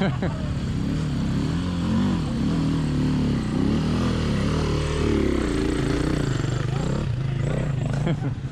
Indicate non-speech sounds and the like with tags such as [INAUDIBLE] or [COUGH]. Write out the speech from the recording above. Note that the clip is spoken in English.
Ha [LAUGHS] [LAUGHS] ha.